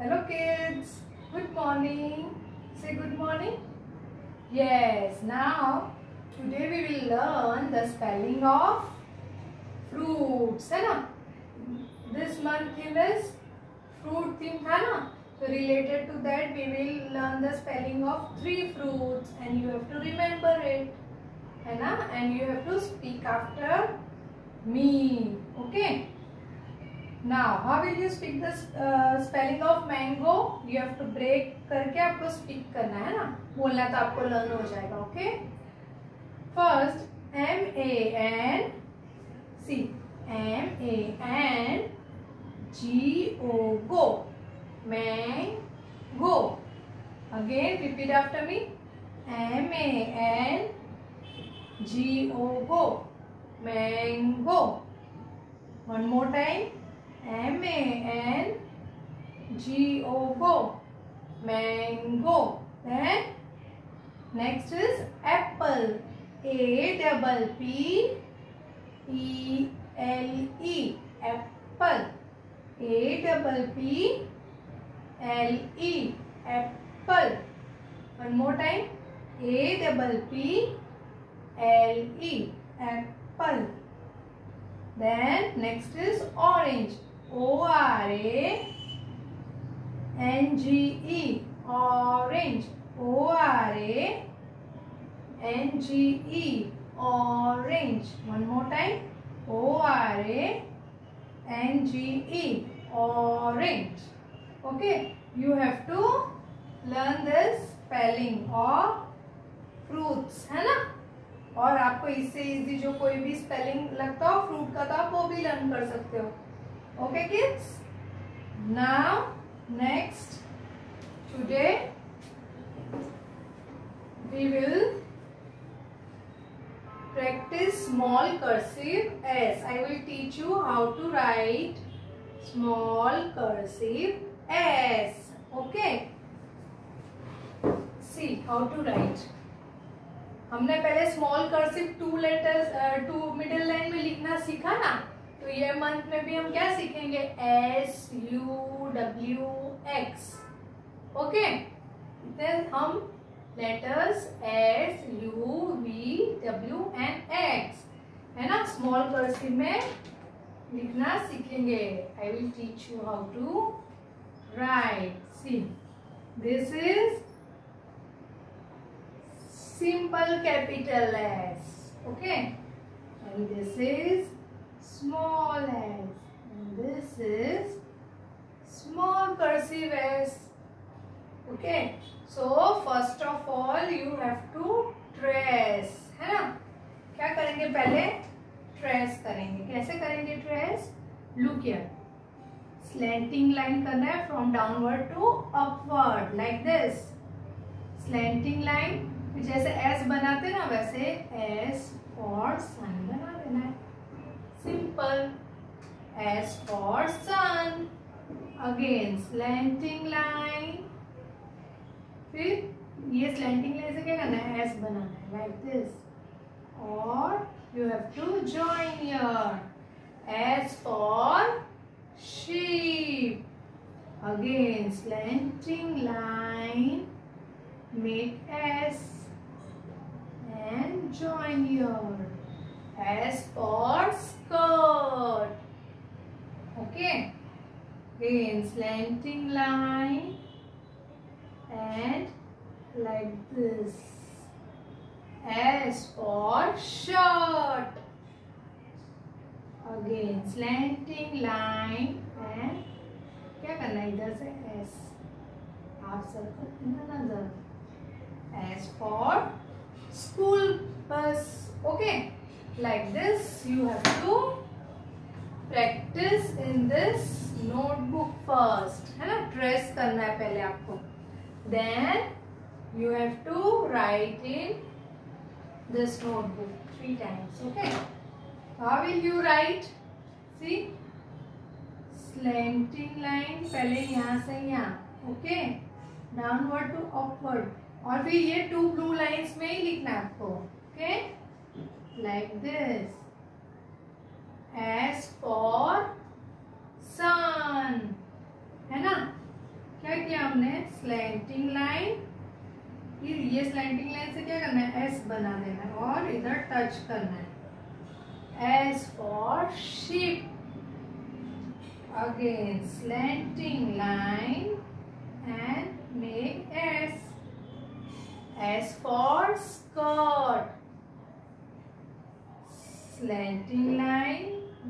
Hello kids. Good morning. Say good morning. Yes. Now today we will learn the spelling of fruits. है ना? This month theme is fruit theme है ना? So related to that we will learn the spelling of three fruits and you have to remember it. है ना? And you have to speak after me. Okay. Now, how will you speak the uh, spelling of mango? You have to break करके आपको speak करना है ना बोलना तो आपको learn हो जाएगा okay first M A N C M A N G O go mango again repeat after me M A N G O go mango one more time M A N G O go mango है next is apple A double P E L E apple A double P L E apple one more time A double P L E apple then next is orange O R A N G E orange O R A N G E orange one more time O R A N G E orange okay you have to learn this spelling of fruits है ना और आपको इससे easy जो कोई भी spelling लगता हो फ्रूट का तो आप वो भी लर्न कर सकते हो Okay kids? Now next today we will practice small cursive S. I will teach you how to write small cursive S. Okay? See how to write. हमने पहले small cursive two letters to middle line में लिखना सीखा ना तो ये month में भी हम क्या सीखेंगे? S U W X okay then हम letters S U V W and X है ना? स्मॉल कर्सिव में लिखना सीखेंगे। I will teach you how to write see this is simple capital S. Okay and this is small s and this is small cursive s. Okay? So, first of all, you have to trace है ना? क्या करेंगे पहले? Trace करेंगे. कैसे करेंगे trace look here slanting line करना है from downward to upward like this slanting line जैसे एस बनाते ना, वैसे एस फॉर सन बना देना है. Simple S for sun again slanting line फिर ये स्लैंटिंग लाइन से क्या करना है? एस बनाना है लाइक दिस और you have to join your S for shirt. Again slanting line and क्या करना है इधर से S हाफ सर्कल नजर S for school bus okay like this you have to practice in this notebook first है ना trace करना है पहले आपको then you have to write in this notebook three times okay how will you write see slanting line पहले यहाँ से यहाँ Okay. Downward to upward. और फिर ये टू ब्लू लाइंस में ही लिखना है आपको okay like this S for sun है ना स्लैंटिंग लाइन फिर ये स्लैंटिंग लाइन से क्या करना है एस बना देना है और इधर टच करना है। S for ship again slanting line and make S S for skirt slanting line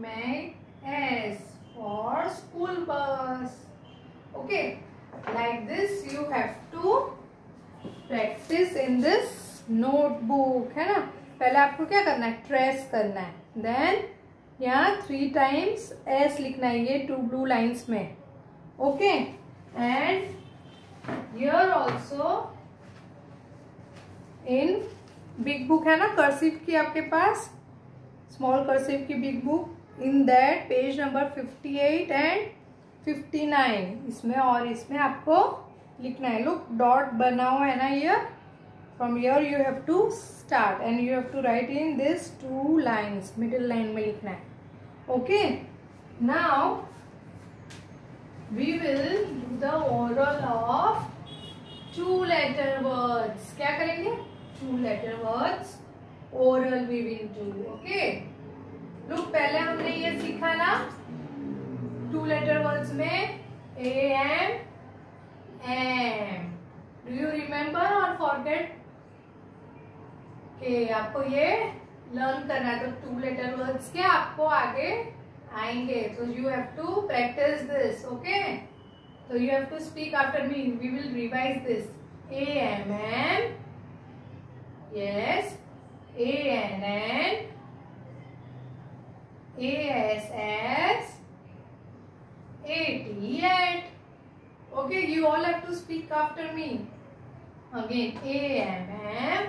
make S for school bus okay like this you have to practice in this notebook, है ना? पहले आपको क्या करना है? ट्रेस करना है. देन यहाँ थ्री टाइम्स एस लिखना है, ये टू ब्लू लाइन्स में. Okay and here also in big book है ना? कर्सिव की आपके पास? स्मॉल कर्सिव की big book in that page number fifty eight and fifty nine इसमें और इसमें आपको लिखना है. लुक डॉट बना हुआ है ना ये? From here you have to start and you have to write in this two lines middle line में लिखना है। Okay now we will do the oral of two letter words क्या करेंगे? Two letter words oral we will do okay look पहले हमने ये सीखा ना टू लेटर वर्ड्स में A M am do you remember और फॉरगेट के आपको ये लर्न करना है। तो टू लेटर वर्ड्स के आपको आगे आएँगे तो you have to practice this okay तो you have to speak after me we will revise this A M am yes A N N A S S A T at. Okay, you all have to speak after me. Again, A M M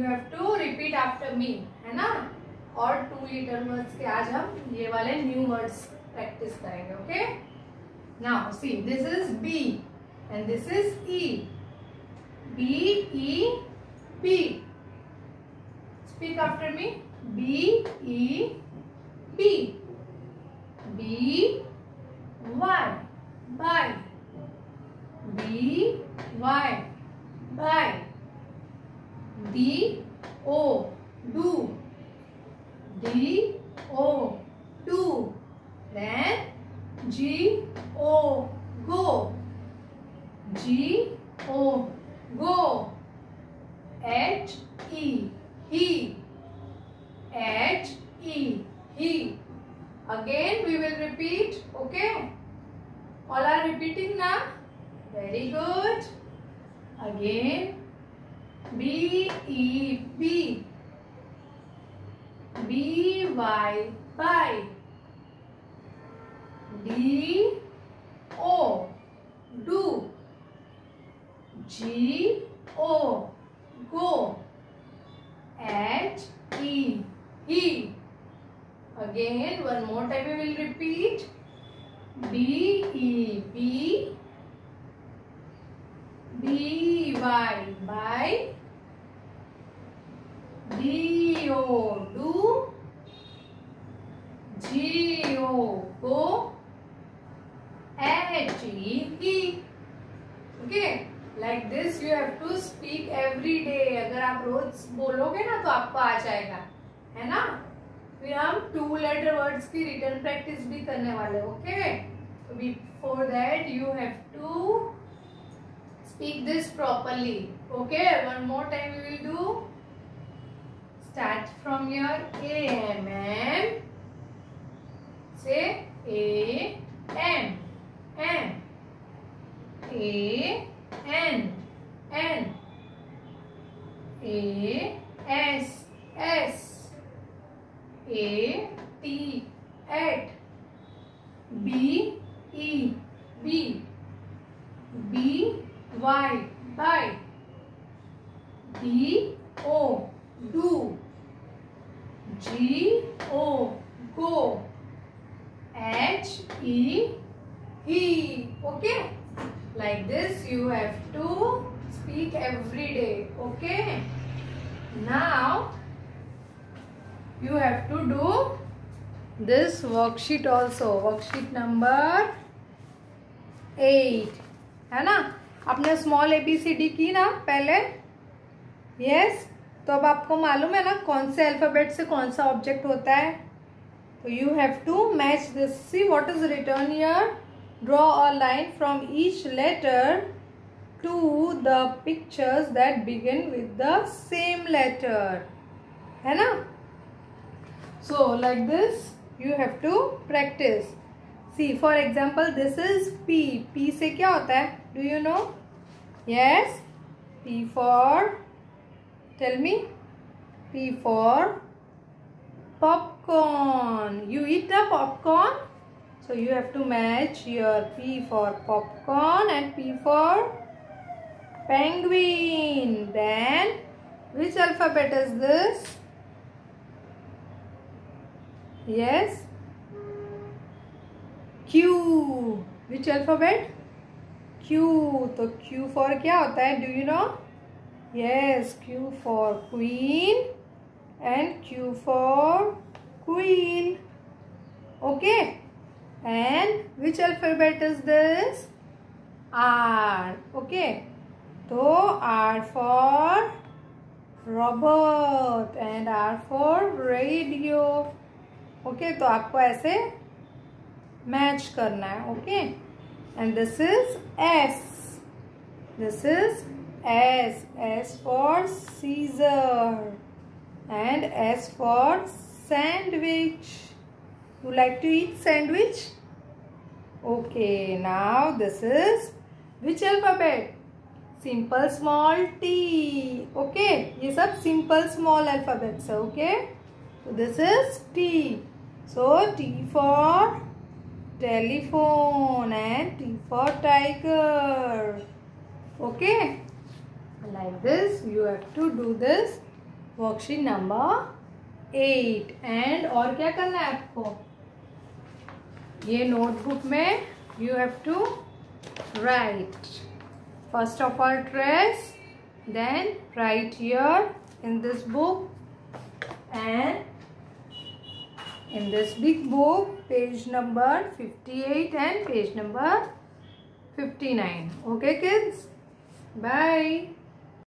you have to repeat after me है ना? और two litre words के आज हम ये वाले new words practice करेंगे okay now see this is B and this is E B E P speak after me B E P B Y by B Y by D, O, do. D, O, do. Then G, O, go. G O go H E he H E he again we will repeat okay all are repeating now very good again B E B B Y by D O do G O go H E he again one more time we will repeat B E B B Y by D O do G O go H E he okay like this you have to speak every day अगर आप रोज बोलोगे ना तो आपको आ जाएगा, है ना? फिर हम टू लेटर वर्ड्स की रिटर्न प्रैक्टिस भी करने वाले okay before that you have to speak this properly okay one more time you will do start from your A M am से A M am A N N A S S A T at B E B B Y by D O do G O go H E he okay like this you have to speak every day okay now you have to do this worksheet also worksheet number eight है ना आपने small A B C D की ना पहले yes yes? तो अब आपको मालूम है ना कौन से अल्फ़ाबेट से कौन सा ऑब्जेक्ट होता है तो you have to match this see what is written here draw a line from each letter to the pictures that begin with the same letter है ना so like this you have to practice see for example this is P P से क्या होता है do you know yes P for tell me P for popcorn you eat the popcorn so you have to match your p for popcorn and p for penguin then which alphabet is this yes Q which alphabet Q तो Q for क्या होता है do you know yes Q for queen And Q for queen okay and which alphabet is this R okay तो R for Robert and R for radio okay तो आपको ऐसे match करना है okay and this is S this is S S for scissor and S for sandwich you like to eat sandwich okay now this is which alphabet simple small T okay ये सब simple small alphabets है okay this is T so T for telephone and T for tiger. Okay. Like this, you have to do this. Worksheet number eight and और क्या करना है आपको? ये notebook में you have to write first of all dress then write your in this book and in this big book page number fifty eight and page number fifty nine okay kids bye